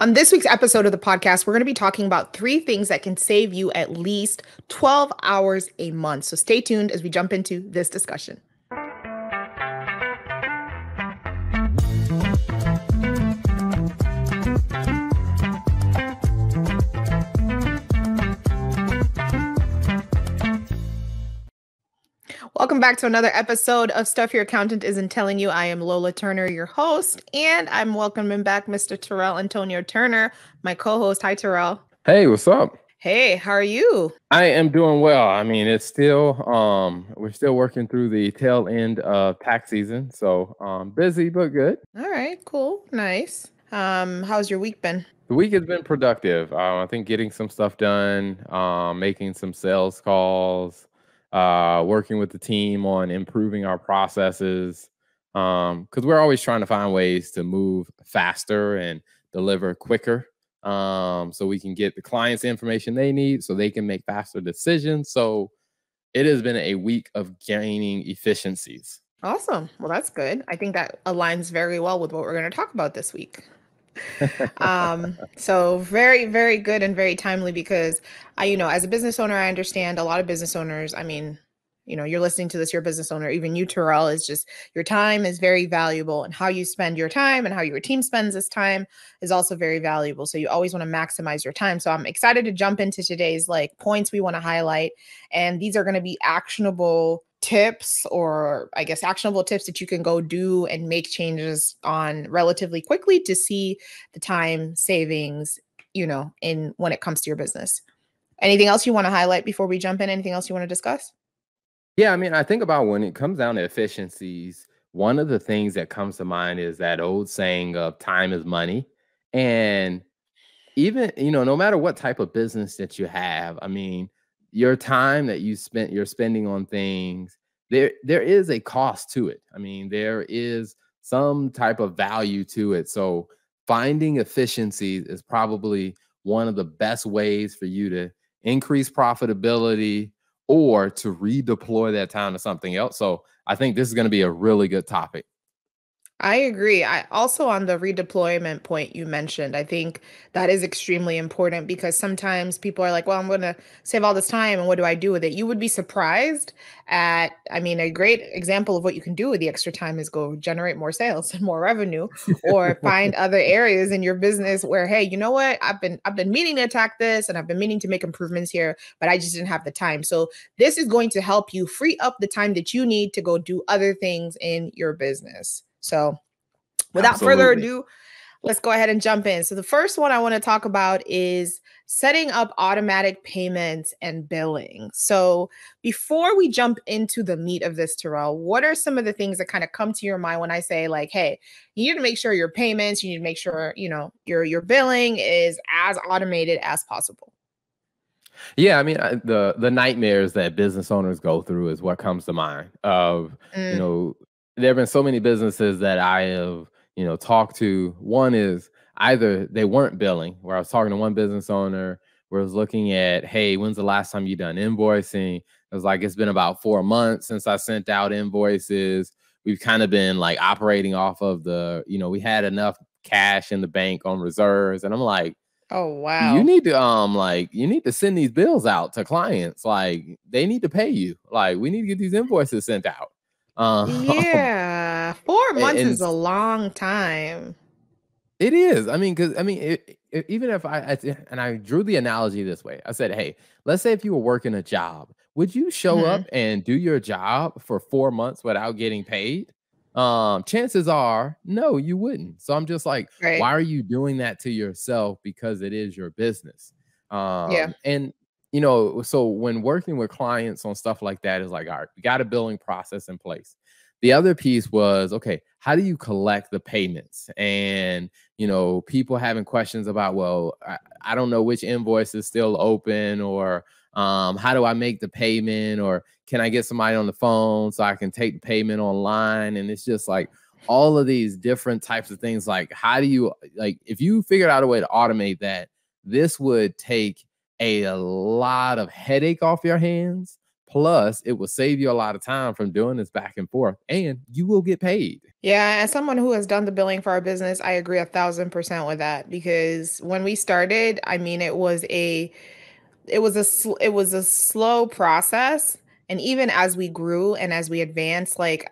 On this week's episode of the podcast, we're going to be talking about three things that can save you at least 12 hours a month. So stay tuned as we jump into this discussion. Welcome back to another episode of Stuff Your Accountant Isn't Telling You. I am Lola Turner, your host, and I'm welcoming back Mr. Terrell Antonio Turner, my co host. Hi, Terrell. Hey, what's up? Hey, how are you? I am doing well. I mean, it's still um we're still working through the tail end of tax season, so um busy but good. All right, cool, nice. Um, how's your week been? The week has been productive. Uh, I think getting some stuff done, um, making some sales calls, uh, working with the team on improving our processes because um, we're always trying to find ways to move faster and deliver quicker um, so we can get the clients the information they need so they can make faster decisions so it has been a week of gaining efficiencies. Awesome. Well that's good. I think that aligns very well with what we're going to talk about this week um, so very, very good and very timely because I, you know, as a business owner, I understand a lot of business owners. I mean, you know, you're listening to this, you're a business owner, even you, Terrell, is just your time is very valuable and how you spend your time and how your team spends this time is also very valuable. So you always want to maximize your time. So I'm excited to jump into today's like points we want to highlight. And these are going to be actionable tips or I guess actionable tips that you can go do and make changes on relatively quickly to see the time savings, you know, in when it comes to your business. Anything else you want to highlight before we jump in? Anything else you want to discuss? Yeah, I mean, I think about when it comes down to efficiencies, one of the things that comes to mind is that old saying of time is money. And even, you know, no matter what type of business that you have, I mean, your time that you spent you're spending on things there there is a cost to it. I mean there is some type of value to it. So finding efficiencies is probably one of the best ways for you to increase profitability or to redeploy that time to something else. So i think this is going to be a really good topic I agree. I also on the redeployment point you mentioned, I think that is extremely important because sometimes people are like, well, I'm going to save all this time and what do I do with it? You would be surprised at, I mean, a great example of what you can do with the extra time is go generate more sales and more revenue or find other areas in your business where, hey, you know what? I've been, I've been meaning to attack this and I've been meaning to make improvements here, but I just didn't have the time. So this is going to help you free up the time that you need to go do other things in your business. So, without Absolutely. further ado, let's go ahead and jump in. So, the first one I want to talk about is setting up automatic payments and billing. So, before we jump into the meat of this, Terrell, what are some of the things that kind of come to your mind when I say, like, hey, you need to make sure your payments, you need to make sure, you know, your your billing is as automated as possible? Yeah, I mean the the nightmares that business owners go through is what comes to mind. Of mm. you know there have been so many businesses that I have, you know, talked to. One is either they weren't billing, where I was talking to one business owner where I was looking at, hey, when's the last time you done invoicing? It was like it's been about four months since I sent out invoices. We've kind of been like operating off of the, you know, we had enough cash in the bank on reserves. And I'm like, Oh wow. You need to um like you need to send these bills out to clients. Like they need to pay you. Like we need to get these invoices sent out. Uh, yeah, four months is a long time. It is. I mean, because I mean, it, it, even if I, I, and I drew the analogy this way, I said, "Hey, let's say if you were working a job, would you show mm-hmm. up and do your job for four months without getting paid?" Um, chances are, no, you wouldn't. So I'm just like, right. why are you doing that to yourself? Because it is your business. Um, yeah. And you know, so when working with clients on stuff like that is like, all right, we got a billing process in place. The other piece was, okay, how do you collect the payments? And, you know, people having questions about, well, I, I don't know which invoice is still open or um, how do I make the payment or can I get somebody on the phone so I can take the payment online? And it's just like all of these different types of things. Like, how do you, like, if you figured out a way to automate that, this would take a lot of headache off your hands. Plus, it will save you a lot of time from doing this back and forth, and you will get paid. Yeah, as someone who has done the billing for our business, I agree a thousand percent with that because when we started, I mean, it was a it was a it was a slow process, and even as we grew and as we advanced, like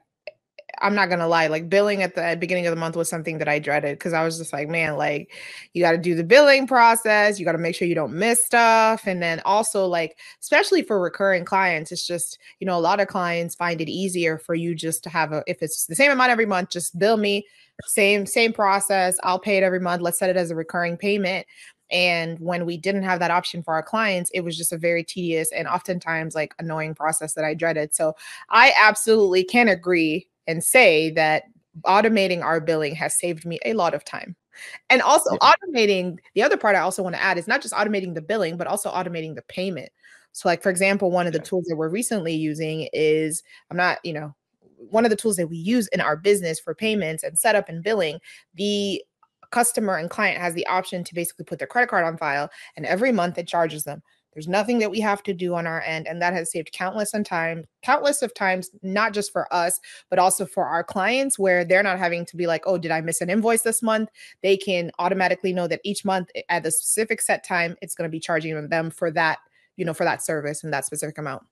I'm not gonna lie, like billing at the beginning of the month was something that I dreaded because I was just like, man, like you got to do the billing process, you got to make sure you don't miss stuff. And then also, like, especially for recurring clients, it's just, you know, a lot of clients find it easier for you just to have a, if it's the same amount every month, just bill me, same, same process. I'll pay it every month. Let's set it as a recurring payment. And when we didn't have that option for our clients, it was just a very tedious and oftentimes like annoying process that I dreaded. So I absolutely can agree and say that automating our billing has saved me a lot of time. And also yeah. automating the other part I also want to add is not just automating the billing, but also automating the payment. So, like, for example, one of the tools that we're recently using is I'm not, you know, one of the tools that we use in our business for payments and setup and billing, the customer and client has the option to basically put their credit card on file and every month it charges them there's nothing that we have to do on our end. And that has saved countless of time, countless of times, not just for us, but also for our clients, where they're not having to be like, oh, did I miss an invoice this month? They can automatically know that each month at a specific set time, it's going to be charging them for that, you know, for that service and that specific amount.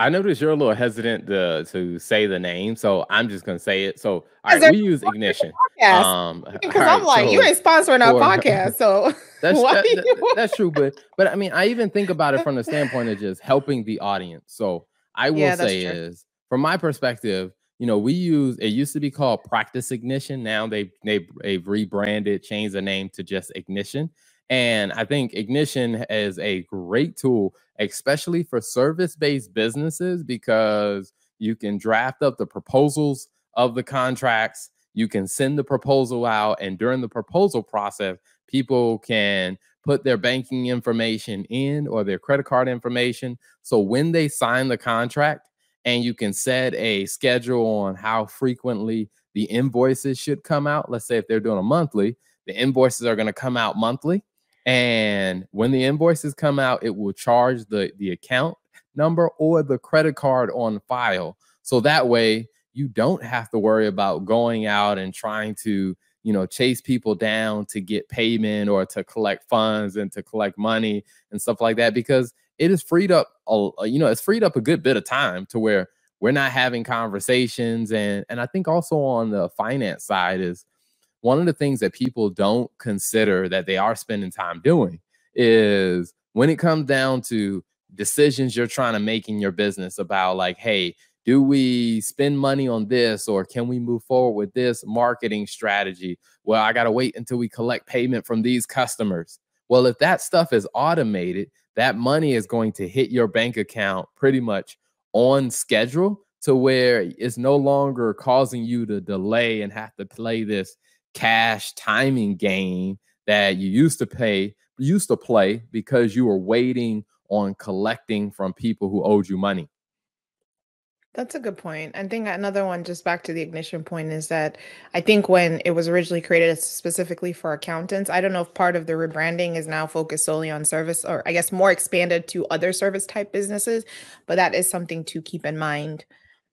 I noticed you're a little hesitant to to say the name, so I'm just gonna say it. So all right, we use Ignition. Um, because I'm like, so you ain't sponsoring our podcast, so that's that, that, that's true. But but I mean, I even think about it from the standpoint of just helping the audience. So I will yeah, say is from my perspective, you know, we use it used to be called Practice Ignition. Now they they they've rebranded, changed the name to just Ignition. And I think Ignition is a great tool, especially for service based businesses, because you can draft up the proposals of the contracts. You can send the proposal out. And during the proposal process, people can put their banking information in or their credit card information. So when they sign the contract, and you can set a schedule on how frequently the invoices should come out. Let's say if they're doing a monthly, the invoices are going to come out monthly and when the invoices come out, it will charge the, the account number or the credit card on file. So that way you don't have to worry about going out and trying to, you know, chase people down to get payment or to collect funds and to collect money and stuff like that because it is freed up, a, you know, it's freed up a good bit of time to where we're not having conversations and and I think also on the finance side is one of the things that people don't consider that they are spending time doing is when it comes down to decisions you're trying to make in your business about like hey do we spend money on this or can we move forward with this marketing strategy? Well i got to wait until we collect payment from these customers. Well if that stuff is automated that money is going to hit your bank account pretty much on schedule to where it's no longer causing you to delay and have to play this cash timing game that you used to pay used to play because you were waiting on collecting from people who owed you money. That's a good point. I think another one, just back to the ignition point, is that I think when it was originally created specifically for accountants, I don't know if part of the rebranding is now focused solely on service or I guess more expanded to other service type businesses, but that is something to keep in mind.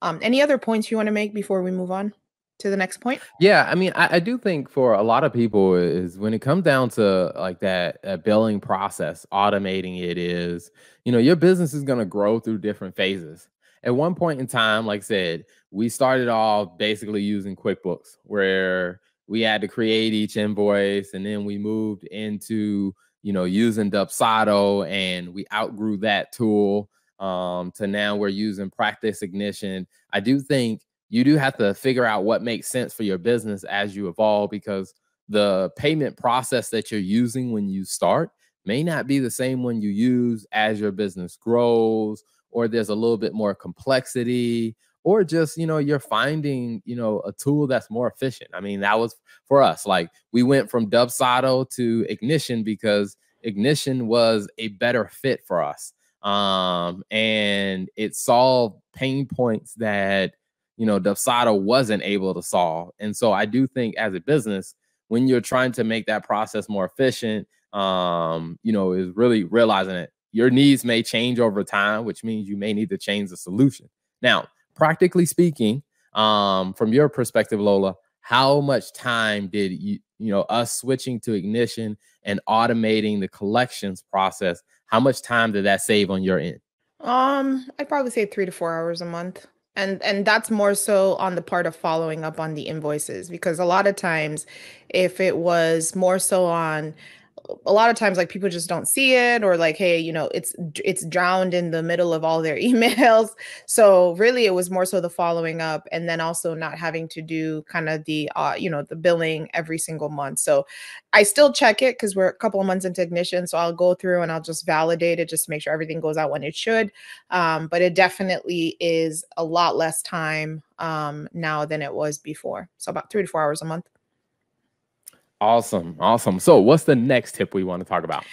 Um, any other points you want to make before we move on? To the next point? Yeah, I mean, I, I, do think for a lot of people is when it comes down to like that, billing process, automating it is, you know, your business is going to grow through different phases. At one point in time, like I said, we started off basically using QuickBooks, where we had to create each invoice, and then we moved into, you know, using Dubsado, and we outgrew that tool um, to now we're using Practice Ignition. I do think you do have to figure out what makes sense for your business as you evolve because the payment process that you're using when you start may not be the same one you use as your business grows or there's a little bit more complexity or just you know you're finding you know a tool that's more efficient. I mean that was for us like we went from dubsado to ignition because ignition was a better fit for us um and it solved pain points that you know, Dubsado wasn't able to solve. And so I do think as a business, when you're trying to make that process more efficient, um, you know, is really realizing it. your needs may change over time, which means you may need to change the solution. Now, practically speaking, Um, from your perspective, Lola, how much time did you, you know, us switching to ignition and automating the collections process, how much time did that save on your end? Um, I'd probably say three to four hours a month. And and that's more so on the part of following up on the invoices because a lot of times if it was more so on a lot of times like people just don't see it or like hey you know it's it's drowned in the middle of all their emails. So really it was more so the following up and then also not having to do kind of the uh you know the billing every single month. So i still check it because we're a couple of months into ignition so i'll go through and i'll just validate it just to make sure everything goes out when it should. Um, but it definitely is a lot less time um, now than it was before. So about three to four hours a month Awesome. Awesome. So, what's the next tip we want to talk about?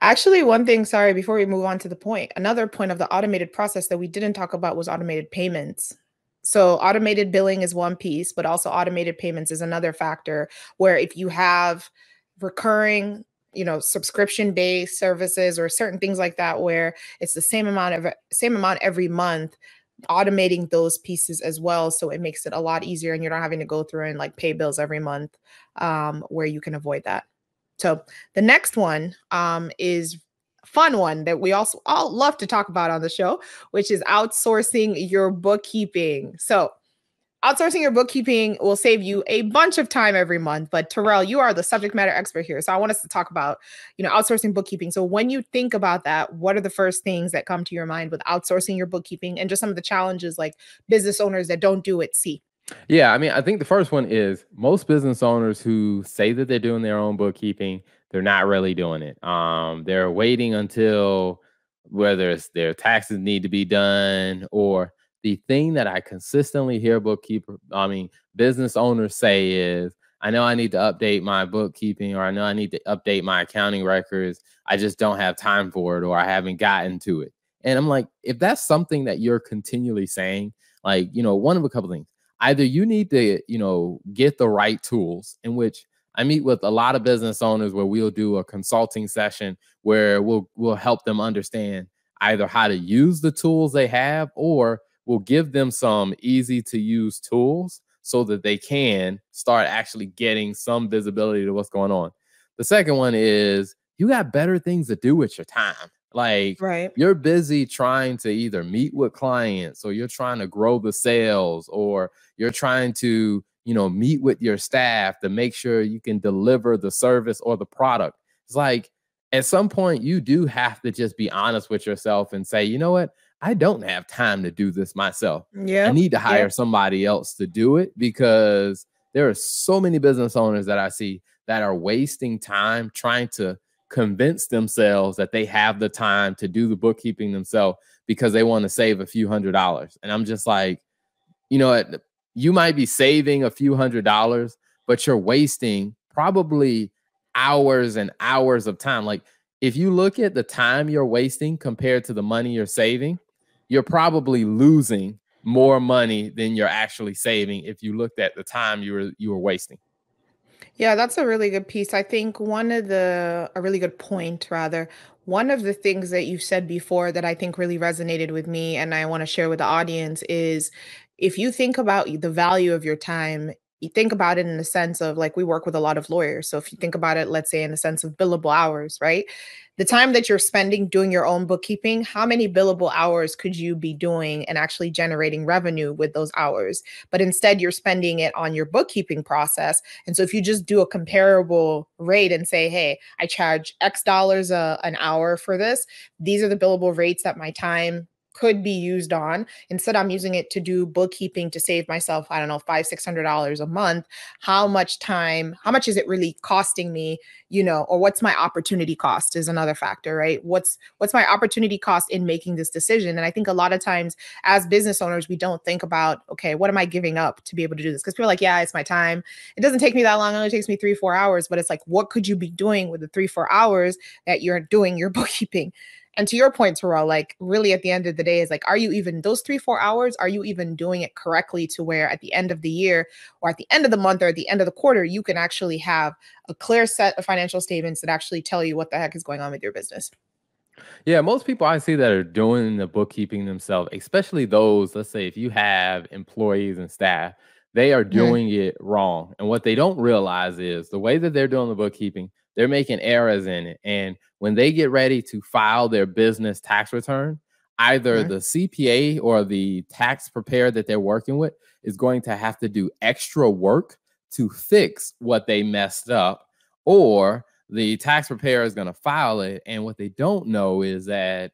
Actually, one thing, sorry, before we move on to the point, another point of the automated process that we didn't talk about was automated payments. So, automated billing is one piece, but also automated payments is another factor where if you have recurring you know subscription based services or certain things like that where it's the same amount of same amount every month automating those pieces as well so it makes it a lot easier and you're not having to go through and like pay bills every month um, where you can avoid that. So the next one um, is fun one that we also all love to talk about on the show which is outsourcing your bookkeeping. So Outsourcing your bookkeeping will save you a bunch of time every month. But Terrell, you are the subject matter expert here. So I want us to talk about, you know, outsourcing bookkeeping. So when you think about that, what are the first things that come to your mind with outsourcing your bookkeeping and just some of the challenges like business owners that don't do it see? Yeah, I mean, I think the first one is most business owners who say that they're doing their own bookkeeping, they're not really doing it. Um, they're waiting until whether it's their taxes need to be done or the thing that I consistently hear bookkeeper, I mean, business owners say is, I know I need to update my bookkeeping or I know I need to update my accounting records. I just don't have time for it or I haven't gotten to it. And I'm like, if that's something that you're continually saying, like, you know, one of a couple things, either you need to, you know, get the right tools, in which I meet with a lot of business owners where we'll do a consulting session where we'll we'll help them understand either how to use the tools they have or will give them some easy to use tools so that they can start actually getting some visibility to what's going on. The second one is you got better things to do with your time. Like right. you're busy trying to either meet with clients or you're trying to grow the sales or you're trying to, you know, meet with your staff to make sure you can deliver the service or the product. It's like at some point you do have to just be honest with yourself and say, you know what? I don't have time to do this myself. Yeah. I need to hire somebody else to do it because there are so many business owners that I see that are wasting time trying to convince themselves that they have the time to do the bookkeeping themselves because they want to save a few hundred dollars. And I'm just like, you know, you might be saving a few hundred dollars, but you're wasting probably hours and hours of time. Like if you look at the time you're wasting compared to the money you're saving, you're probably losing more money than you're actually saving if you looked at the time you were you were wasting. Yeah, that's a really good piece. I think one of the a really good point rather. One of the things that you said before that I think really resonated with me and I want to share with the audience is if you think about the value of your time you think about it in the sense of like we work with a lot of lawyers. So if you think about it, let's say in the sense of billable hours, right? The time that you're spending doing your own bookkeeping, how many billable hours could you be doing and actually generating revenue with those hours? But instead, you're spending it on your bookkeeping process. And so if you just do a comparable rate and say, hey, I charge X dollars a, uh, an hour for this, these are the billable rates that my time could be used on. Instead, I'm using it to do bookkeeping to save myself, I don't know, five, six hundred dollars a month. How much time, how much is it really costing me, you know, or what's my opportunity cost is another factor, right? What's what's my opportunity cost in making this decision? And I think a lot of times as business owners, we don't think about, okay, what am I giving up to be able to do this? Because people are like, yeah, it's my time. It doesn't take me that long, it only takes me three, four hours. But it's like, what could you be doing with the three, four hours that you're doing your bookkeeping? And to your point, Terrell, like really at the end of the day is like, are you even those three, four hours? Are you even doing it correctly to where at the end of the year or at the end of the month or at the end of the quarter, you can actually have a clear set of financial statements that actually tell you what the heck is going on with your business? Yeah, most people I see that are doing the bookkeeping themselves, especially those, let's say, if you have employees and staff, they are Mhm. doing it wrong. And what they don't realize is the way that they're doing the bookkeeping, they're making errors in it. And when they get ready to file their business tax return, either the CPA or the tax preparer that they're working with is going to have to do extra work to fix what they messed up, or the tax preparer is going to file it. And what they don't know is that,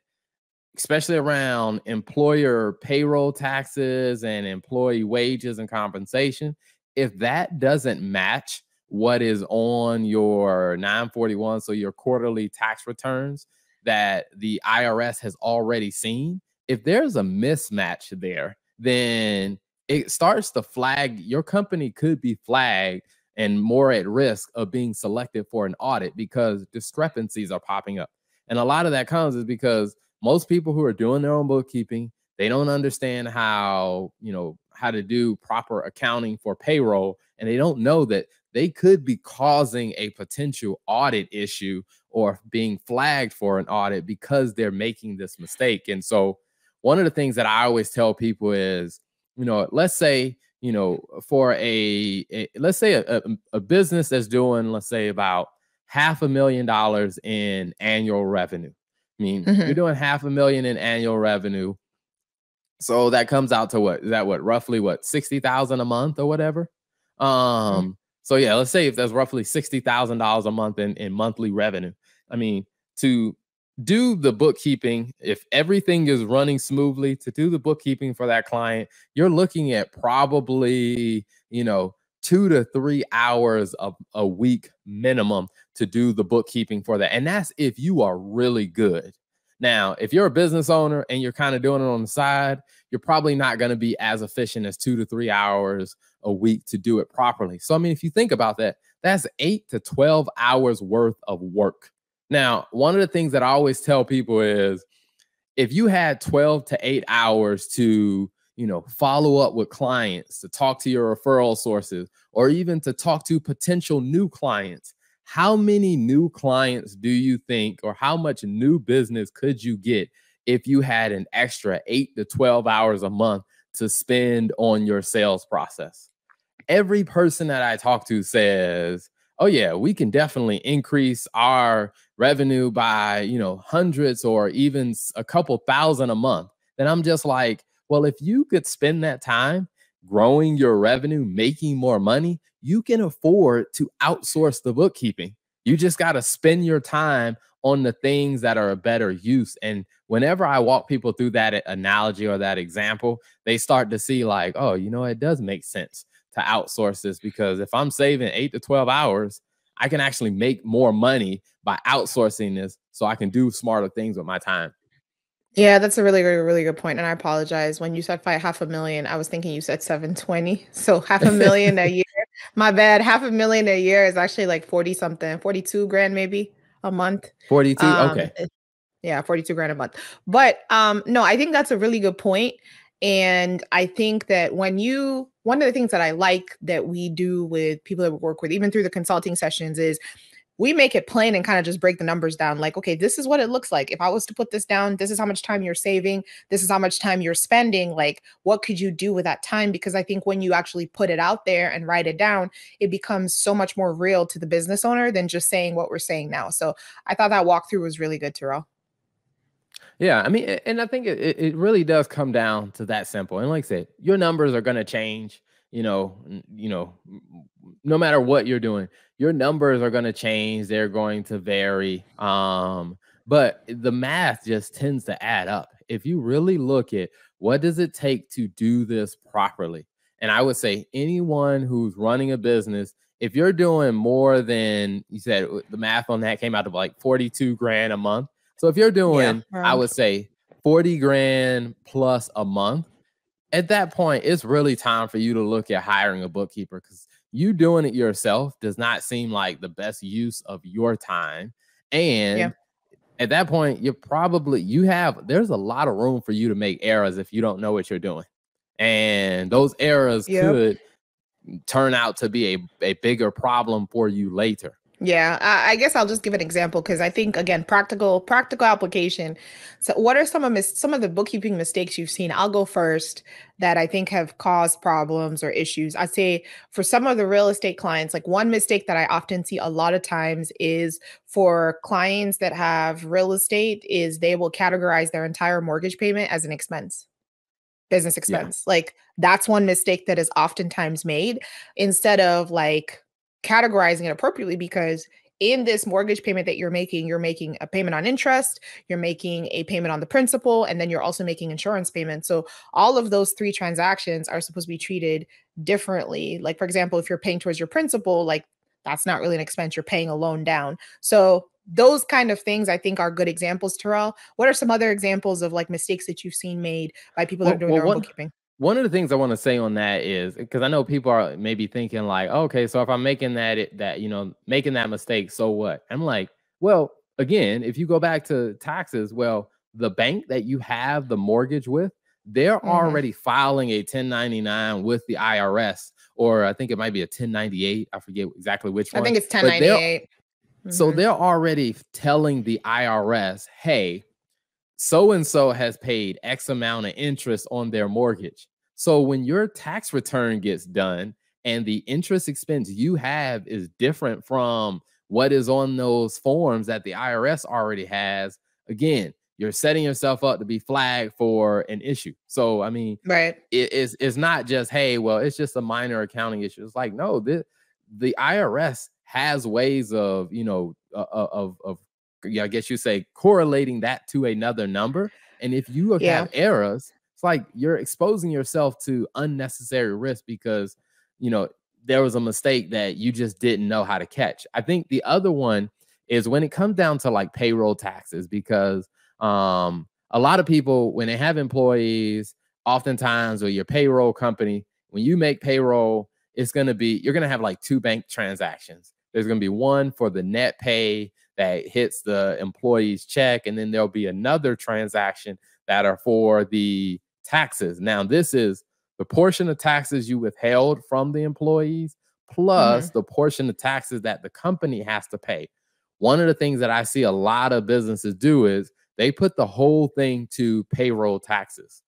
especially around employer payroll taxes and employee wages and compensation, if that doesn't match what is on your 941, so your quarterly tax returns that the IRS has already seen, if there's a mismatch there, then it starts to flag your company could be flagged and more at risk of being selected for an audit because discrepancies are popping up. And a lot of that comes is because most people who are doing their own bookkeeping, they don't understand how, you know, how to do proper accounting for payroll and they don't know that they could be causing a potential audit issue or being flagged for an audit because they're making this mistake. And so one of the things that I always tell people is, you know, let's say you know, for a, a let's say a, a, a, business that's doing, let's say about half a million dollars in annual revenue. I mean, mm-hmm. you're doing half a million in annual revenue. So that comes out to what is that what roughly what 60,000 a month or whatever? Mm-hmm. Um, mm-hmm. So yeah, let's say if that's roughly $60,000 a month in, in monthly revenue. I mean, to do the bookkeeping if everything is running smoothly to do the bookkeeping for that client you're looking at probably you know two to three hours of a week minimum to do the bookkeeping for that and that's if you are really good now if you're a business owner and you're kind of doing it on the side you're probably not going to be as efficient as two to three hours a week to do it properly. So i mean if you think about that that's eight to 12 hours worth of work. Now, one of the things that I always tell people is if you had 12 to 8 hours to, you know, follow up with clients, to talk to your referral sources, or even to talk to potential new clients, how many new clients do you think, or how much new business could you get if you had an extra 8 to 12 hours a month to spend on your sales process? Every person that I talk to says, oh yeah, we can definitely increase our revenue by, you know, hundreds or even a couple thousand a month. Then I'm just like, well, if you could spend that time growing your revenue, making more money, you can afford to outsource the bookkeeping. You just got to spend your time on the things that are a better use. And whenever I walk people through that analogy or that example, they start to see, like, oh, you know, it does make sense to outsource this because if I'm saving eight to 12 hours, I can actually make more money by outsourcing this so I can do smarter things with my time. Yeah, that's a really, really, really good point. And I apologize. When you said five half a million, I was thinking you said 720. So half a million a year. My bad. Half a million a year is actually like 40 something, 42 grand maybe a month. 42. Um, okay. Eh, yeah, 42 grand a month. But um, no, I think that's a really good point. And I think that when you, one of the things that I like that we do with people that we work with, even through the consulting sessions, is we make it plain and kind of just break the numbers down like okay this is what it looks like if i was to put this down this is how much time you're saving this is how much time you're spending like what could you do with that time because i think when you actually put it out there and write it down it becomes so much more real to the business owner than just saying what we're saying now so i thought that walkthrough was really good terrell yeah, I mean, and I think it, it really does come down to that simple. And like I said, your numbers are going to change. You know, you know, no matter what you're doing, your numbers are going to change. They're going to vary. Um, but the math just tends to add up. If you really look at what does it take to do this properly, and I would say anyone who's running a business, if you're doing more than you said, the math on that came out to like 42 grand a month so if you're doing, yeah, I would say 40 grand plus a month, at that point, it's really time for you to look at hiring a bookkeeper because you doing it yourself does not seem like the best use of your time. And yeah. at that point, you're probably you have there's a lot of room for you to make errors if you don't know what you're doing. And those errors yep. could turn out to be a, a bigger problem for you later. Yeah, I, I guess I'll just give an example because I think again, practical practical application. So, what are some of mis- some of the bookkeeping mistakes you've seen? I'll go first that I think have caused problems or issues. I'd say for some of the real estate clients, like one mistake that I often see a lot of times is for clients that have real estate is they will categorize their entire mortgage payment as an expense business Yeah. expense. Like that's one mistake that is oftentimes made instead of like categorizing it appropriately because in this mortgage payment that you're making, you're making a payment on interest, you're making a payment on the principal, and then you're also making insurance payments. So all of those three transactions are supposed to be treated differently. Like, for example, if you're paying towards your principal, like that's not really an expense, you're paying a loan down. So those kind of things I think are good examples, Terrell. What are some other examples of like mistakes that you've seen made by people that are doing well, their own one bookkeeping? One of the things I want to say on that is because I know people are maybe thinking like, okay, so if I'm making that it, that you know making that mistake, so what? I'm like, well, again, if you go back to taxes, well, the bank that you have the mortgage with, they're Mhm. already filing a 1099 with the IRS, or I think it might be a 1098. I forget exactly which one. I think it's but they're 1098. so Mhm. they're already telling the IRS, hey, so and so has paid X amount of interest on their mortgage. So when your tax return gets done and the interest expense you have is different from what is on those forms that the IRS already has, again, you're setting yourself up to be flagged for an issue. So, I mean, Right. it is it's not just hey well it's just a minor accounting issue it's like no the the irs has ways of you know uh, uh, of of i guess you say correlating that to another number and if you Yeah. have errors it's like you're exposing yourself to unnecessary risk because you know there was a mistake that you just didn't know how to catch i think the other one is when it comes down to like payroll taxes because um a lot of people when they have employees oftentimes or your payroll company, when you make payroll, it's going to be, you're going to have like two bank transactions. There's going to be one for the net pay that hits the employee's check, and then there'll be another transaction that are for the taxes. Now, this is the portion of taxes you withheld from the employees plus Mhm. the portion of taxes that the company has to pay. One of the things that I see a lot of businesses do is they put the whole thing to payroll taxes.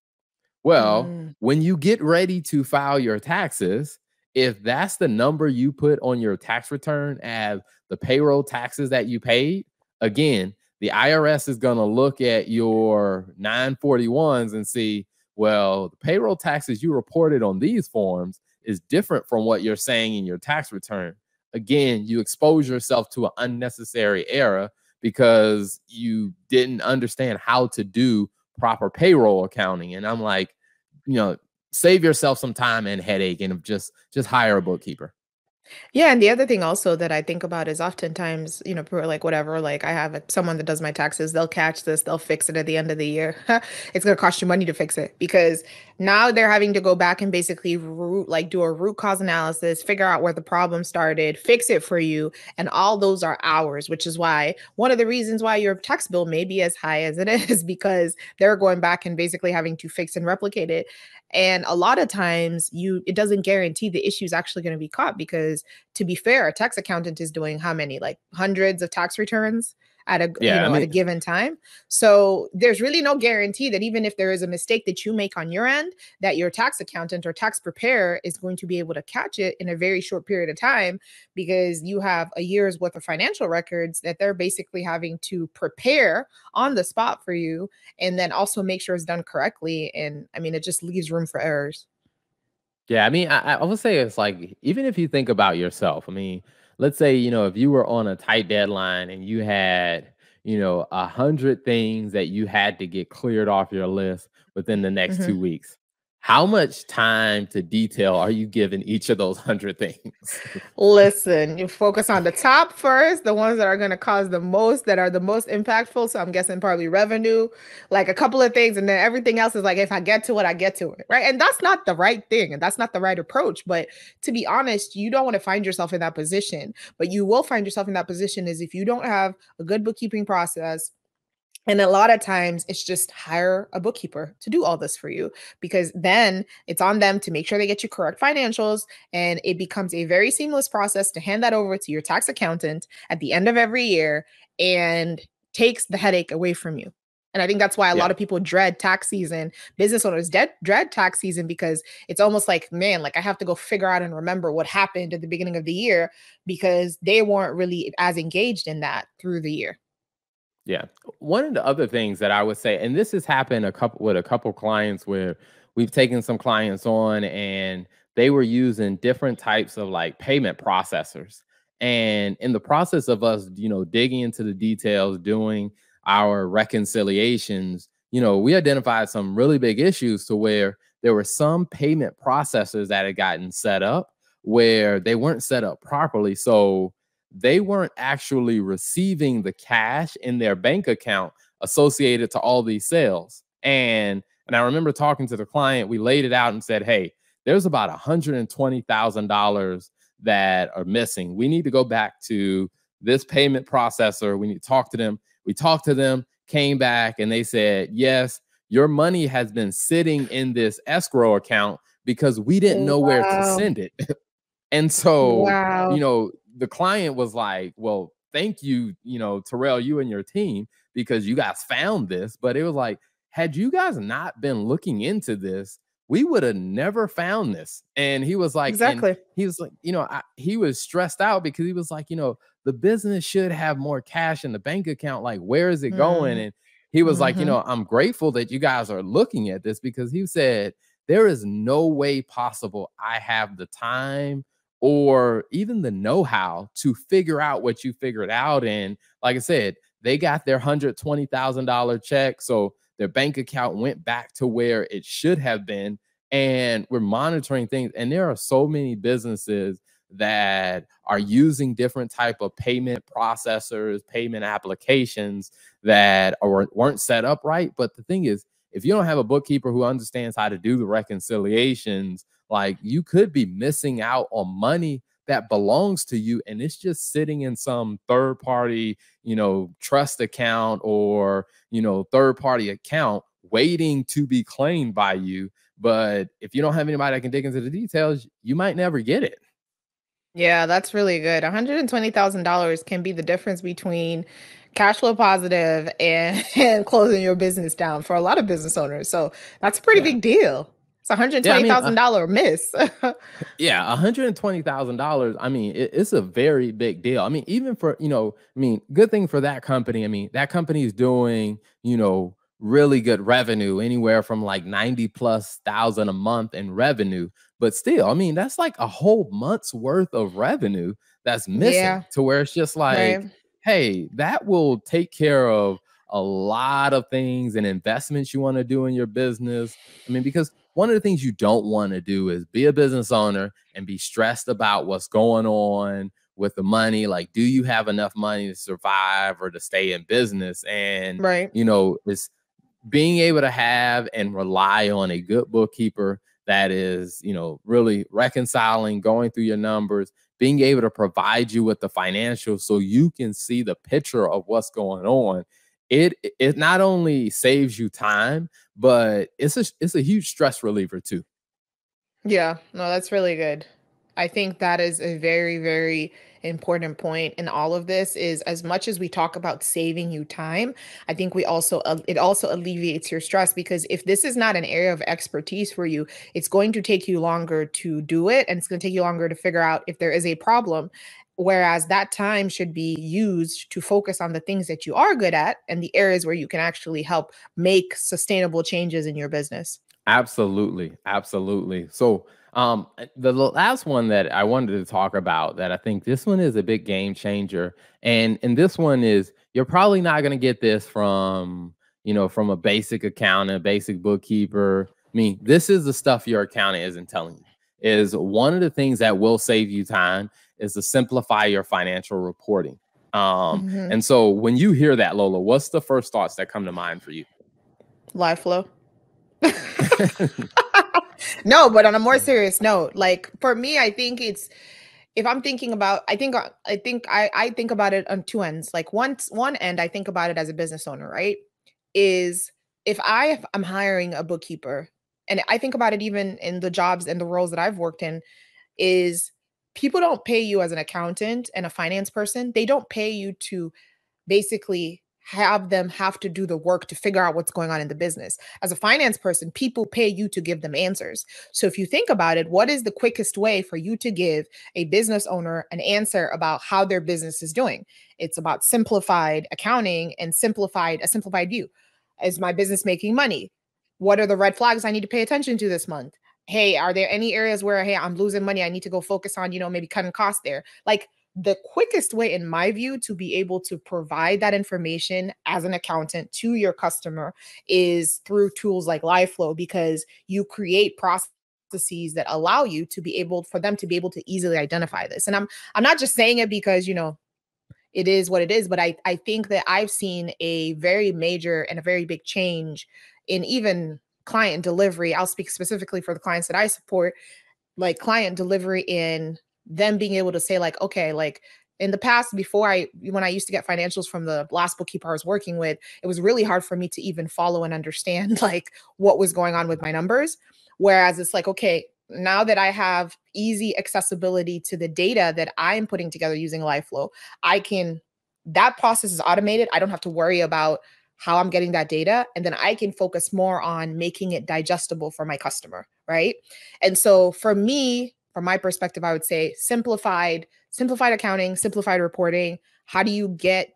Well, Mm. when you get ready to file your taxes, if that's the number you put on your tax return as the payroll taxes that you paid, again, the IRS is going to look at your 941s and see, well, the payroll taxes you reported on these forms is different from what you're saying in your tax return. Again, you expose yourself to an unnecessary error because you didn't understand how to do proper payroll accounting. And I'm like, you know, save yourself some time and headache and just just hire a bookkeeper. Yeah, and the other thing also that I think about is oftentimes, you know, like, whatever, like I have someone that does my taxes, they'll catch this, they'll fix it at the end of the year. it's going to cost you money to fix it because now they're having to go back and basically root, like do a root cause analysis, figure out where the problem started, fix it for you. And all those are hours, which is why one of the reasons why your tax bill may be as high as it is because they're going back and basically having to fix and replicate it. And a lot of times you it doesn't guarantee the issue is actually going to be caught because to be fair, a tax accountant is doing how many like hundreds of tax returns at a you Yeah, I know at a given time. So there's really no guarantee that even if there is a mistake that you make on your end, that your tax accountant or tax preparer is going to be able to catch it in a very short period of time because you have a year's worth of financial records that they're basically having to prepare on the spot for you and then also make sure it's done correctly. And I mean, it just leaves room for errors. Yeah, I mean, I, I would say it's like even if you think about yourself, I mean, let's say you know if you were on a tight deadline and you had you know a hundred things that you had to get cleared off your list within the next Mhm. two weeks, how much time to detail are you giving each of those hundred things? Listen, you focus on the top first, the ones that are going to cause the most, that are the most impactful. So I'm guessing probably revenue, like a couple of things, and then everything else is like if I get to it, I get to it, right? And that's not the right thing, and that's not the right approach. But to be honest, you don't want to find yourself in that position. But you will find yourself in that position is if you don't have a good bookkeeping process And a lot of times it's just hire a bookkeeper to do all this for you because then it's on them to make sure they get you correct financials and it becomes a very seamless process to hand that over to your tax accountant at the end of every year and takes the headache away from you. And I think that's why a yeah. lot of people dread tax season. Business owners dread, dread tax season because it's almost like, man, like I have to go figure out and remember what happened at the beginning of the year because they weren't really as engaged in that through the year. Yeah. One of the other things that I would say, and this has happened a couple with a couple clients where we've taken some clients on and they were using different types of like payment processors. And in the process of us, you know, digging into the details, doing our reconciliations, you know, we identified some really big issues to where there were some payment processors that had gotten set up where they weren't set up properly. So they weren't actually receiving the cash in their bank account associated to all these sales. And and I remember talking to the client, we laid it out and said, "Hey, there's about $120,000 that are missing. We need to go back to this payment processor. We need to talk to them." We talked to them, came back and they said, "Yes, your money has been sitting in this escrow account because we didn't know wow. where to send it." and so, wow. you know, the client was like, well, thank you, you know, Terrell, you and your team, because you guys found this. But it was like, had you guys not been looking into this, we would have never found this. And he was like, exactly. He was like, you know, I, he was stressed out because he was like, you know, the business should have more cash in the bank account. Like, where is it going? Mm. And he was mm-hmm. like, you mm-hmm. know, I'm grateful that you guys are looking at this because he said, there is no way possible I have the time or even the know-how to figure out what you figured out. And like I said, they got their hundred twenty thousand dollar check, so their bank account went back to where it should have been. And we're monitoring things, and there are so many businesses that are using different type of payment processors, payment applications that are, weren't set up right. But the thing is, if you don't have a bookkeeper who understands how to do the reconciliations like you could be missing out on money that belongs to you and it's just sitting in some third party, you know, trust account or, you know, third party account waiting to be claimed by you. But if you don't have anybody that can dig into the details, you might never get it. Yeah, that's really good. $120,000 can be the difference between cash flow positive and, and closing your business down for a lot of business owners. So that's a pretty yeah. big deal. It's a hundred twenty thousand yeah, I mean, uh, miss. yeah, a hundred and twenty thousand dollars. I mean, it, it's a very big deal. I mean, even for you know, I mean, good thing for that company. I mean, that company is doing you know really good revenue, anywhere from like ninety plus thousand a month in revenue. But still, I mean, that's like a whole month's worth of revenue that's missing. Yeah. To where it's just like, right. hey, that will take care of a lot of things and investments you want to do in your business. I mean, because one of the things you don't want to do is be a business owner and be stressed about what's going on with the money like do you have enough money to survive or to stay in business? And right. you know it's being able to have and rely on a good bookkeeper that is you know really reconciling going through your numbers being able to provide you with the financials so you can see the picture of what's going on it it not only saves you time, but it's a it's a huge stress reliever too. Yeah, no, that's really good. I think that is a very, very important point in all of this is as much as we talk about saving you time, I think we also uh, it also alleviates your stress because if this is not an area of expertise for you, it's going to take you longer to do it and it's going to take you longer to figure out if there is a problem. Whereas that time should be used to focus on the things that you are good at and the areas where you can actually help make sustainable changes in your business. Absolutely. Absolutely. So, um, the last one that I wanted to talk about that I think this one is a big game changer. And and this one is you're probably not going to get this from, you know, from a basic accountant, basic bookkeeper. I mean, this is the stuff your accountant isn't telling you. Is one of the things that will save you time is to simplify your financial reporting. Um, mm-hmm. And so when you hear that, Lola, what's the first thoughts that come to mind for you? Liveflow. no, but on a more serious note, like for me, I think it's if I'm thinking about, I think I think I I think about it on two ends. Like once one end, I think about it as a business owner, right? is if I am hiring a bookkeeper, and I think about it even in the jobs and the roles that I've worked in, is people don't pay you as an accountant and a finance person. They don't pay you to basically have them have to do the work to figure out what's going on in the business. As a finance person, people pay you to give them answers. So if you think about it, what is the quickest way for you to give a business owner an answer about how their business is doing? It's about simplified accounting and simplified a simplified view. Is my business making money? What are the red flags I need to pay attention to this month? Hey, are there any areas where hey, I'm losing money? I need to go focus on, you know, maybe cutting costs there. Like the quickest way in my view to be able to provide that information as an accountant to your customer is through tools like LiveFlow because you create processes that allow you to be able for them to be able to easily identify this. And I'm I'm not just saying it because, you know, it is what it is, but I I think that I've seen a very major and a very big change in even client delivery. I'll speak specifically for the clients that I support, like client delivery in them being able to say like okay like in the past before i when i used to get financials from the last bookkeeper i was working with it was really hard for me to even follow and understand like what was going on with my numbers whereas it's like okay now that i have easy accessibility to the data that i'm putting together using LiveFlow i can that process is automated i don't have to worry about how i'm getting that data and then i can focus more on making it digestible for my customer right and so for me from my perspective, I would say simplified, simplified accounting, simplified reporting. How do you get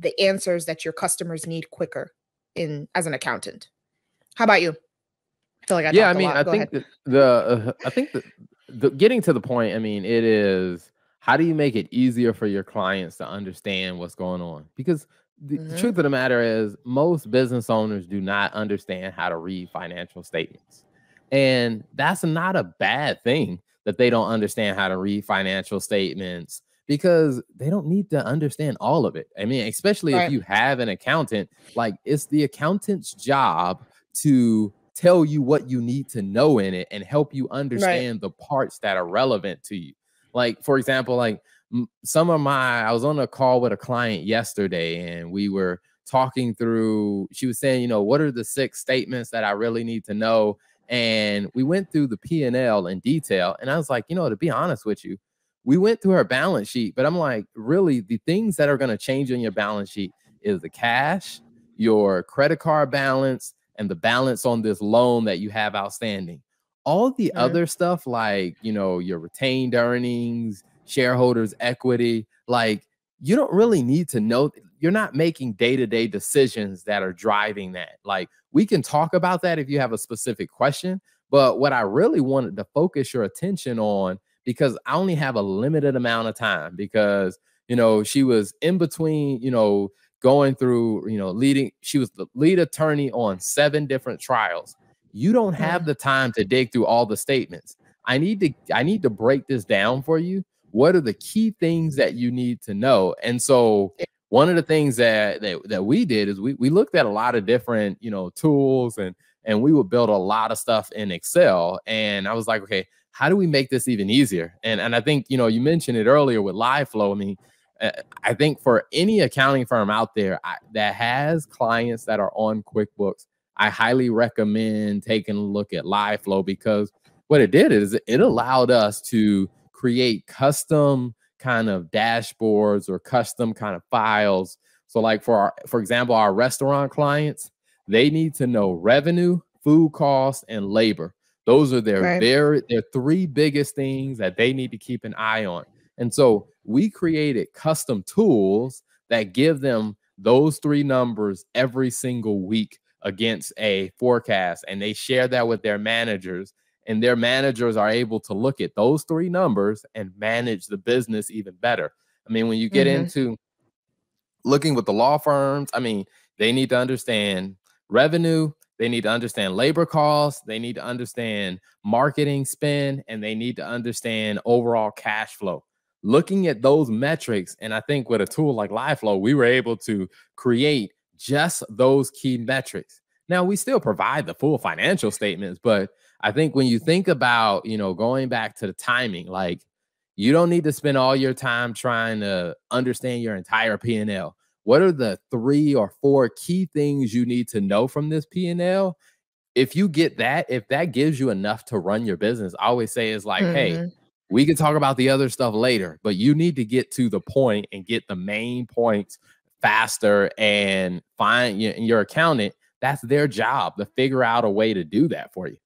the answers that your customers need quicker in as an accountant? How about you? I feel like I yeah, I mean, I think the, the uh, I think the, the getting to the point. I mean, it is how do you make it easier for your clients to understand what's going on? Because the, mm-hmm. truth of the matter is most business owners do not understand how to read financial statements and that's not a bad thing that they don't understand how to read financial statements because they don't need to understand all of it. I mean, especially right. if you have an accountant, like it's the accountant's job to tell you what you need to know in it and help you understand right. the parts that are relevant to you. Like, for example, like some of my, I was on a call with a client yesterday and we were talking through, she was saying, you know, what are the six statements that I really need to know? and we went through the P&L in detail and I was like, you know, to be honest with you, we went through her balance sheet, but I'm like, really the things that are going to change on your balance sheet is the cash, your credit card balance and the balance on this loan that you have outstanding. All the mm-hmm. other stuff like, you know, your retained earnings, shareholders equity, like you don't really need to know you're not making day-to-day decisions that are driving that. Like we can talk about that if you have a specific question but what i really wanted to focus your attention on because i only have a limited amount of time because you know she was in between you know going through you know leading she was the lead attorney on seven different trials. You don't have the time to dig through all the statements. I need to i need to break this down for you what are the key things that you need to know and so one of the things that, that that we did is we we looked at a lot of different you know tools and and we would build a lot of stuff in Excel. And I was like, okay, how do we make this even easier? And and I think you know you mentioned it earlier with LiveFlow. I mean, uh, I think for any accounting firm out there I, that has clients that are on QuickBooks, I highly recommend taking a look at LiveFlow because what it did is it allowed us to create custom kind of dashboards or custom kind of files. So like for our, for example, our restaurant clients, they need to know revenue, food costs, and labor. Those are their right. very their three biggest things that they need to keep an eye on. And so we created custom tools that give them those three numbers every single week against a forecast and they share that with their managers and their managers are able to look at those three numbers and manage the business even better. I mean, when you get mm-hmm. into looking with the law firms, I mean, they need to understand revenue, they need to understand labor costs, they need to understand marketing spend, and they need to understand overall cash flow. Looking at those metrics, and I think with a tool like LiveFlow, we were able to create just those key metrics. Now, we still provide the full financial statements, but I think when you think about, you know, going back to the timing, like you don't need to spend all your time trying to understand your entire P&L. what are the three or four key things you need to know from this P&L? If you get that, if that gives you enough to run your business, I always say is like, mm-hmm. hey, we can talk about the other stuff later, but you need to get to the point and get the main points faster and find your accountant. That's their job to figure out a way to do that for you.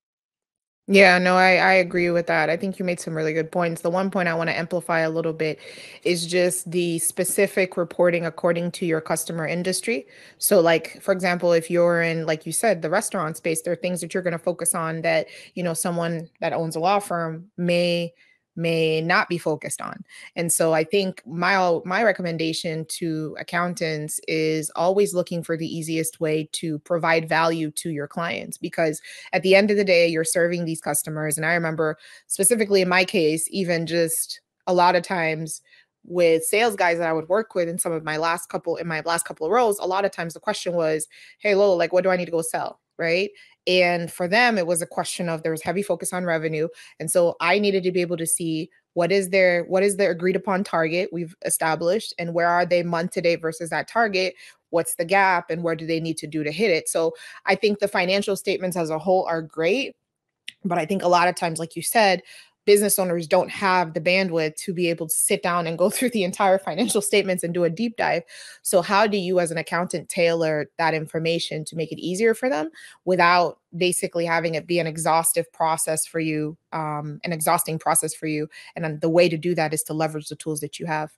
Yeah, no, I, I agree with that. I think you made some really good points. The one point I want to amplify a little bit is just the specific reporting according to your customer industry. So, like, for example, if you're in, like you said, the restaurant space, there are things that you're going to focus on that, you know, someone that owns a law firm may may not be focused on. And so I think my my recommendation to accountants is always looking for the easiest way to provide value to your clients because at the end of the day you're serving these customers. And I remember specifically in my case even just a lot of times with sales guys that I would work with in some of my last couple in my last couple of roles a lot of times the question was hey Lola like what do I need to go sell? Right and for them, it was a question of there was heavy focus on revenue. And so I needed to be able to see what is their what is their agreed upon target we've established and where are they month to date versus that target what's the gap and where do they need to do to hit it so i think the financial statements as a whole are great but i think a lot of times like you said business owners don't have the bandwidth to be able to sit down and go through the entire financial statements and do a deep dive. So, how do you, as an accountant, tailor that information to make it easier for them without basically having it be an exhaustive process for you, um, an exhausting process for you? And the way to do that is to leverage the tools that you have.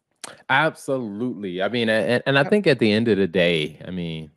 Absolutely. I mean, and, and I think at the end of the day, I mean,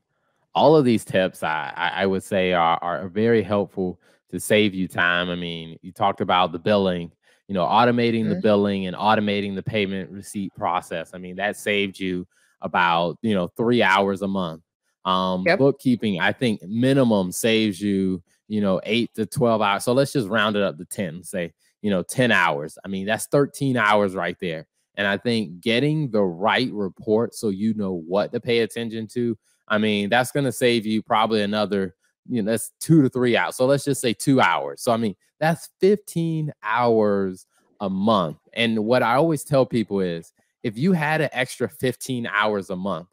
all of these tips I, I would say are, are very helpful to save you time. I mean, you talked about the billing, you know, automating mm-hmm. the billing and automating the payment receipt process. I mean, that saved you about, you know, three hours a month. Um, yep. bookkeeping, I think minimum saves you, you know, eight to 12 hours. So let's just round it up to 10, say, you know, 10 hours. I mean, that's 13 hours right there. And I think getting the right report so you know what to pay attention to, I mean, that's going to save you probably another you know, that's two to three hours. So let's just say two hours. So I mean, that's 15 hours a month. And what I always tell people is if you had an extra 15 hours a month,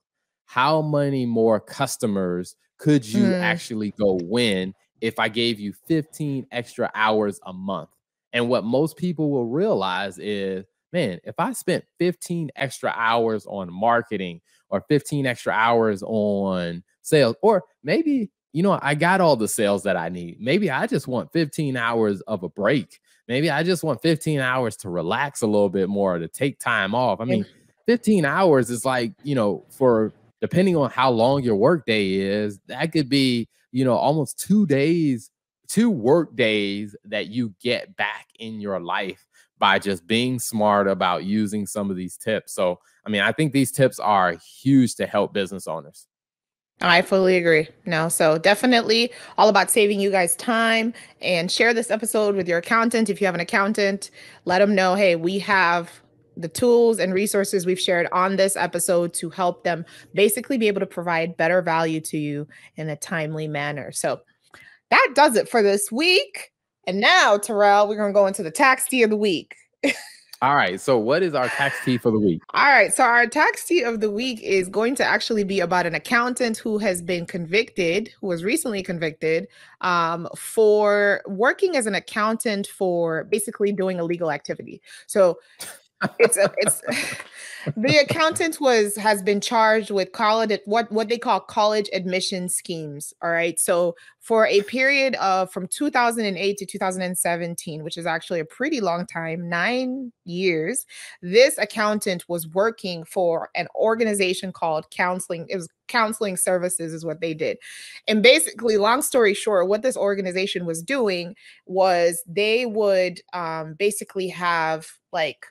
how many more customers could you mm. actually go win if I gave you 15 extra hours a month? And what most people will realize is, man, if I spent 15 extra hours on marketing or 15 extra hours on sales, or maybe you know, I got all the sales that I need. Maybe I just want 15 hours of a break. Maybe I just want 15 hours to relax a little bit more, to take time off. I mean, 15 hours is like, you know, for depending on how long your workday is, that could be, you know, almost two days, two work days that you get back in your life by just being smart about using some of these tips. So, I mean, I think these tips are huge to help business owners. I fully agree. No, so definitely all about saving you guys time and share this episode with your accountant. If you have an accountant, let them know, hey, we have the tools and resources we've shared on this episode to help them basically be able to provide better value to you in a timely manner. So that does it for this week. And now, Terrell, we're going to go into the tax tea of the week. All right. So, what is our tax tea for the week? All right. So, our tax tea of the week is going to actually be about an accountant who has been convicted, who was recently convicted um, for working as an accountant for basically doing illegal activity. So, it's a, it's the accountant was has been charged with college what what they call college admission schemes all right? So for a period of from 2008 to 2017 which is actually a pretty long time 9 years this accountant was working for an organization called counseling it was counseling services is what they did. And basically long story short what this organization was doing was they would um, basically have like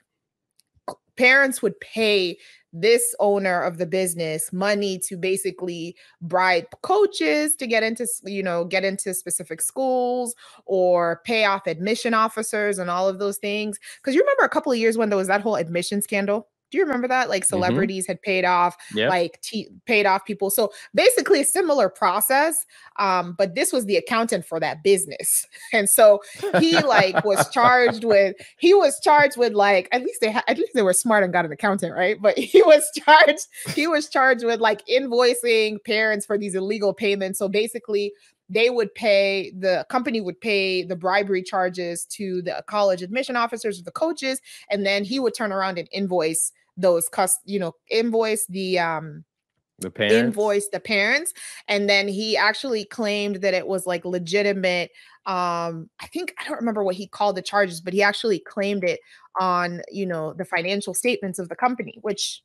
parents would pay this owner of the business money to basically bribe coaches to get into you know get into specific schools or pay off admission officers and all of those things. Because you remember a couple of years when there was that whole admission scandal do you remember that? Like Mhm. celebrities had paid off, Yep. like t- paid off people. So basically, a similar process. Um, but this was the accountant for that business, and so he like was charged with he was charged with like at least they ha- at least they were smart and got an accountant right but he was charged he was charged with like invoicing parents for these illegal payments so basically they would pay the company would pay the bribery charges to the college admission officers or the coaches and then he would turn around and invoice those cost you know invoice the um The parents. invoice the parents and then he actually claimed that it was like legitimate um i think i don't remember what he called the charges but he actually claimed it on you know the financial statements of the company which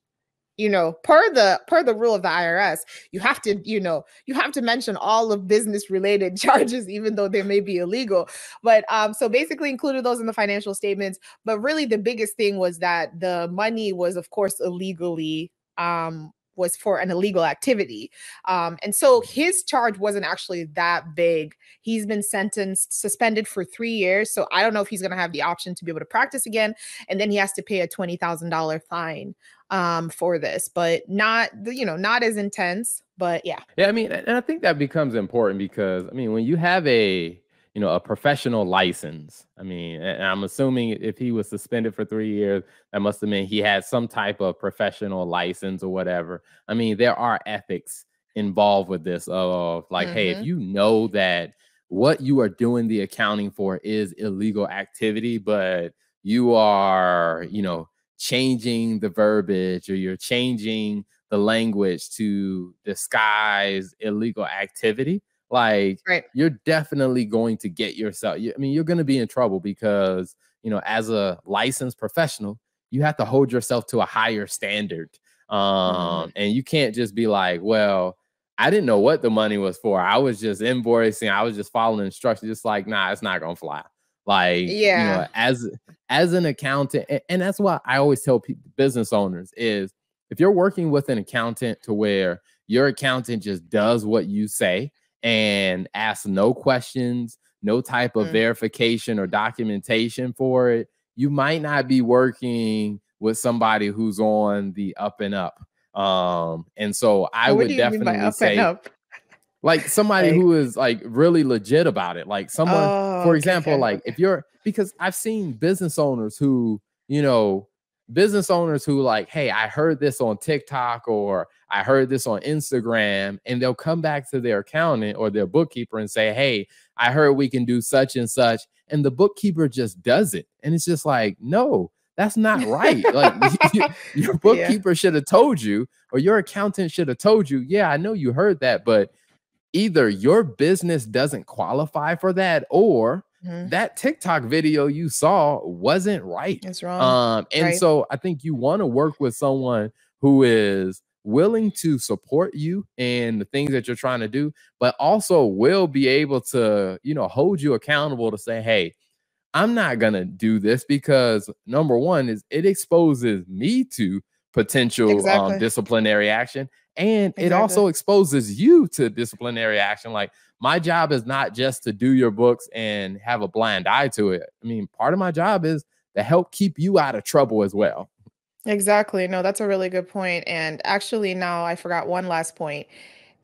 you know per the per the rule of the irs you have to you know you have to mention all of business related charges even though they may be illegal. But um so basically included those in the financial statements. But really the biggest thing was that the money was of course illegally um was for an illegal activity. Um and so his charge wasn't actually that big. He's been sentenced suspended for three years so i don't know if he's going to have the option to be able to practice again and then he has to pay a $20000 fine um for this but not the- you know not as intense but yeah. Yeah, I mean, and I think that becomes important because I mean, when you have a you know a professional license, I mean, and I'm assuming if he was suspended for three years, that must have meant he had some type of professional license or whatever. I mean, there are ethics involved with this of like, hey, if Mhm. you know that what you are doing the accounting for is illegal activity, but you are, you know, changing the verbiage or you're changing the language to disguise illegal activity, like right you're definitely going to get yourself. you- I mean, you're going to be in trouble because, you know, as a licensed professional, you have to hold yourself to a higher standard. Um, and you can't just be like, well, I didn't know what the money was for. I was just invoicing, I was just following instructions, just like, nah, it's not gonna fly. Like, you Yeah. know, as as an accountant, a- and that's why I always tell people, business owners is if you're working with an accountant to where your accountant just does what you say and ask no questions, no type of Mm. verification or documentation for it, you might not be working with somebody who's on the up and up. Um, and so I what would do you mean by definitely up say like somebody Like- who is like really legit about it. Like someone, Oh, for example, okay, like if you're because I've seen business owners who, you know, business owners who like, hey, I heard this on TikTok or I heard this on Instagram, and they'll come back to their accountant or their bookkeeper and say, Hey, I heard we can do such and such. And the bookkeeper just does it. And it's just like, no, that's not right. like your bookkeeper should have told you, or your accountant should have told you, yeah, I know you heard that, but either your business doesn't qualify for that or Mhm. that TikTok video you saw wasn't right. it's wrong Um, and right. so I think you want to work with someone who is willing to support you and the things that you're trying to do, but also will be able to, you know, hold you accountable to say, hey, I'm not gonna do this because number one is it exposes me to potential Exactly. um, disciplinary action, and it also exposes you to disciplinary action. Like my job is not just to do your books and have a blind eye to it. I mean, part of my job is to help keep you out of trouble as well. Exactly. No, that's a really good point. And actually, now I forgot one last point.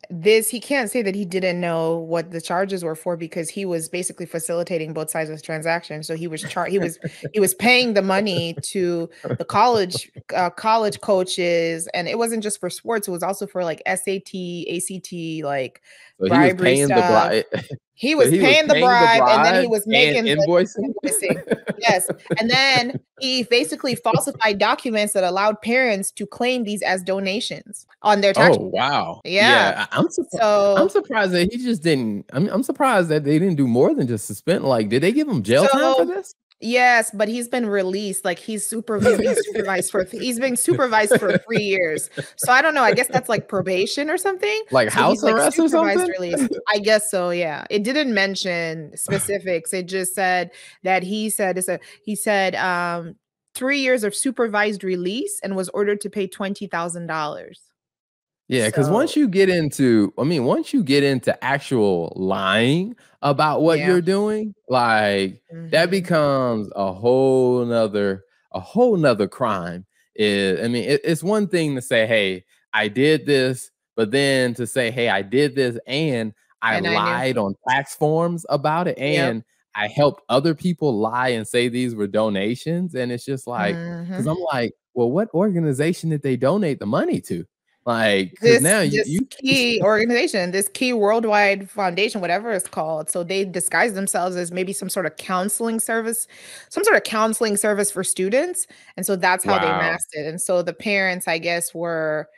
This, he can't say that he didn't know what the charges were for because he was basically facilitating both sides of the transaction. So he was char he was he was paying the money to the college uh, college coaches, and it wasn't just for sports; it was also for like SAT, ACT, like So bribery paying the stuff. He so was he paying the paying bribe, and then he was making the invoicing. invoicing. Yes. And then he basically falsified documents that allowed parents to claim these as donations on their tax. Oh wow! Yeah. I- I'm surprised. So I'm surprised that he just didn't. I'm, I'm surprised that they didn't do more than just suspend. Like, did they give him jail time for this? Yes, but he's been released. Like he's super he's being supervised for he's being supervised for three years. So I don't know. I guess that's like probation or something. Like So house he's, like, arrest or something? release. I guess so. Yeah, it didn't mention specifics. It just said that he said it's a he said um three years of supervised release and was ordered to pay twenty thousand dollars. Yeah, because once you get into, I mean, once you get into actual lying about what Yeah. you're doing, like that Mhm. becomes a whole nother, a whole nother crime is I mean, it, it's one thing to say, hey, I did this, but then to say, hey, I did this and I And lied knew. on tax forms about it Yep. and I helped other people lie and say these were donations. And it's just like, because Mhm. I'm like, well, what organization did they donate the money to? Like, This now you, this you key organization, this key worldwide foundation, whatever it's called. So they disguise themselves as maybe some sort of counseling service, some sort of counseling service for students. And so that's how they wow. masked it. And so the parents, I guess, were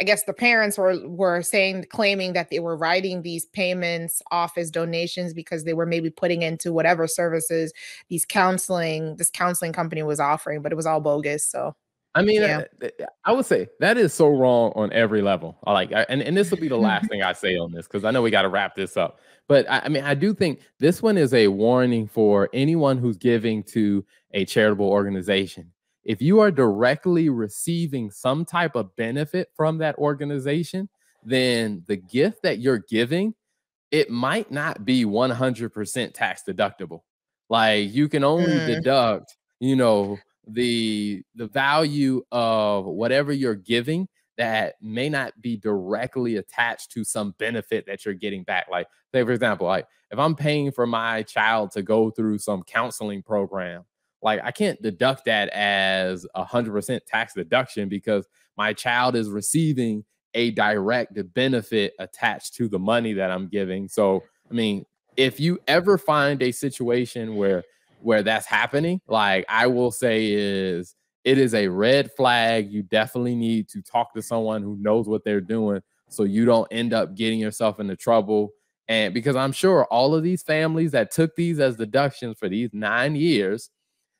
I guess the parents were were saying claiming that they were writing these payments off as donations because they were maybe putting into whatever services these counseling this counseling company was offering, but it was all bogus. So I mean, yeah. uh, th- I would say that is so wrong on every level. Like, I, and and this will be the last thing I say on this because I know we got to wrap this up. But I, I mean, I do think this one is a warning for anyone who's giving to a charitable organization. If you are directly receiving some type of benefit from that organization, then the gift that you're giving it might not be 100% tax deductible. Like you can only Mm, deduct, you know, the the value of whatever you're giving that may not be directly attached to some benefit that you're getting back. Like, say for example, like if I'm paying for my child to go through some counseling program, like I can't deduct that as a hundred percent tax deduction because my child is receiving a direct benefit attached to the money that I'm giving. So, I mean, if you ever find a situation where where that's happening, like I will say is it is a red flag. You definitely need to talk to someone who knows what they're doing so you don't end up getting yourself into trouble. And because I'm sure all of these families that took these as deductions for these 9 years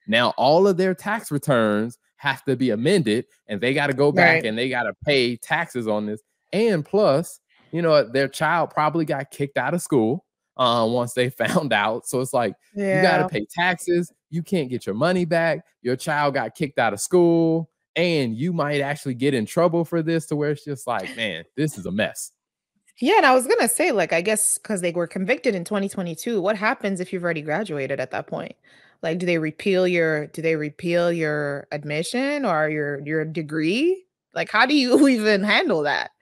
now all of their tax returns have to be amended and they got to go back right. and they got to pay taxes on this. And plus, you know, their child probably got kicked out of school uh, once they found out. So it's like you got to pay taxes. You can't get your money back. Your child got kicked out of school. And you might actually get in trouble for this to where it's just like, man, this is a mess. Yeah, and I was gonna say, like, I guess because they were convicted in 2022, what happens if you've already graduated at that point? Like, do they repeal your do they repeal your admission or your your degree? Like, how do you even handle that?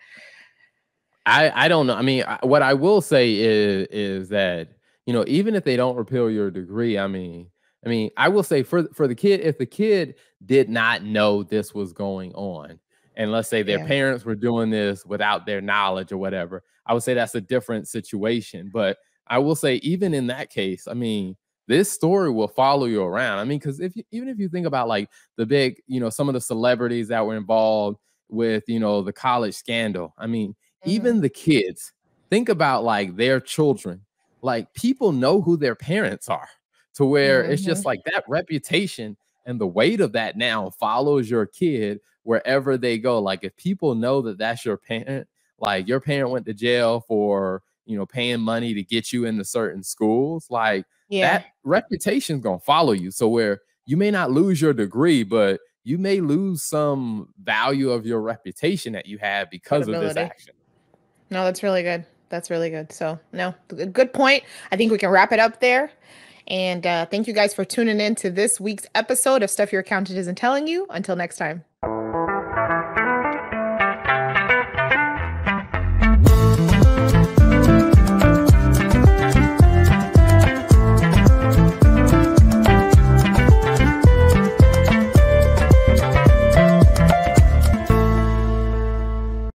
I I don't know. I mean, I, what I will say is is that you know even if they don't repeal your degree, I mean, I mean, I will say for for the kid, if the kid did not know this was going on, and let's say their Yeah. parents were doing this without their knowledge or whatever, I would say that's a different situation. But I will say even in that case, I mean, this story will follow you around. I mean, because if you, even if you think about like the big, you know, some of the celebrities that were involved with you know the college scandal, I mean Even mm-hmm. the kids think about like their children. Like people know who their parents are to where it's mm-hmm. just like that reputation and the weight of that now follows your kid wherever they go. Like if people know that that's your parent like your parent went to jail for you know paying money to get you into certain schools like Yeah. that reputation's gonna follow you. So where you may not lose your degree but you may lose some value of your reputation that you have because of this action No, that's really good. That's really good. So, no, good point. I think we can wrap it up there. And uh, thank you guys for tuning in to this week's episode of Stuff Your Accountant Isn't Telling You. Until next time.